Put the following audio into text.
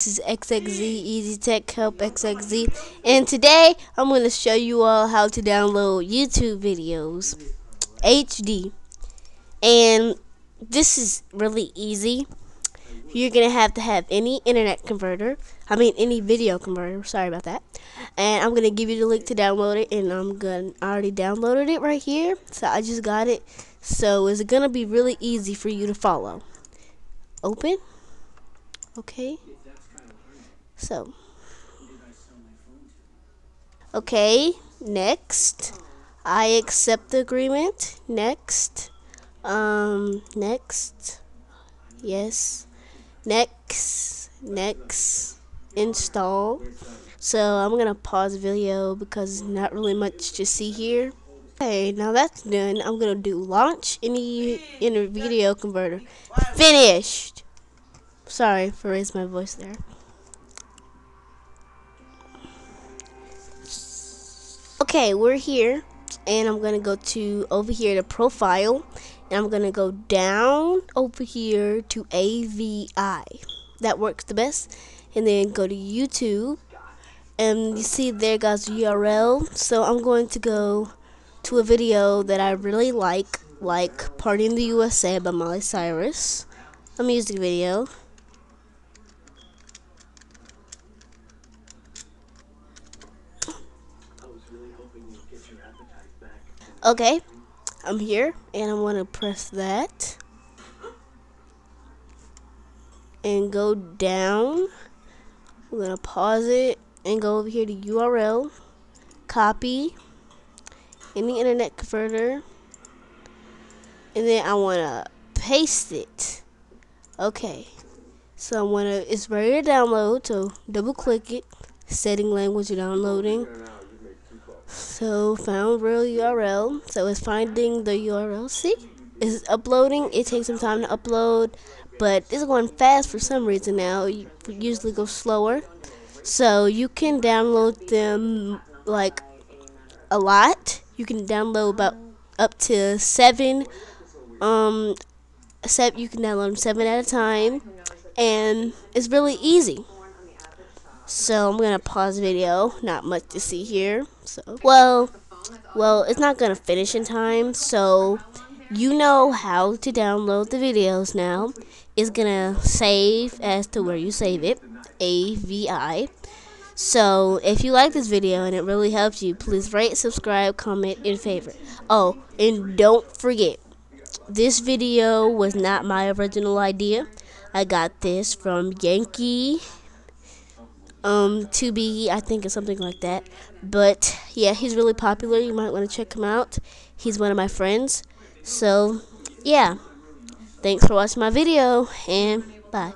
This is XXZ Easy Tech Help XXZ, and today I'm going to show you all how to download YouTube videos HD. And this is really easy. You're going to have to have any internet converter, I mean any video converter, sorry about that. And I'm going to give you the link to download it, and I'm going I already downloaded it right here, so I just got it. So it's going to be really easy for you to follow. Open. Okay. So, okay, next. I accept the agreement. Next. Um, next. Yes. Next. Next. Install. So I'm gonna pause the video because not really much to see here. Okay, now that's done. I'm gonna do launch any in a video converter. Finished. Sorry for raising my voice there. Okay, we're here, and I'm gonna go to over here to profile, and I'm gonna go down over here to AVI. That works the best, and then go to YouTube, and you see there goes URL. So I'm going to go to a video that I really like, like "Party in the USA" by Miley Cyrus, a music video. Okay, I'm here and I'm gonna press that and go down. I'm gonna pause it and go over here to URL, copy in the internet converter, and then I wanna paste it. Okay, so I'm gonna it's ready to download. So double click it, setting language downloading. So found real URL. So it's finding the URL. See, it's uploading. It takes some time to upload, but it's going fast for some reason now. Usually goes slower. So you can download them like a lot. You can download about up to seven. Um, set you can download them seven at a time, and it's really easy. So I'm gonna pause video. Not much to see here. So well, well, it's not gonna finish in time. So you know how to download the videos now. It's gonna save as to where you save it. AVI. So if you like this video and it really helps you, please rate, subscribe, comment, and favorite. Oh, and don't forget, this video was not my original idea. I got this from Yankee um to be I think or something like that. But yeah, he's really popular. You might want to check him out. He's one of my friends. So yeah. Thanks for watching my video and bye.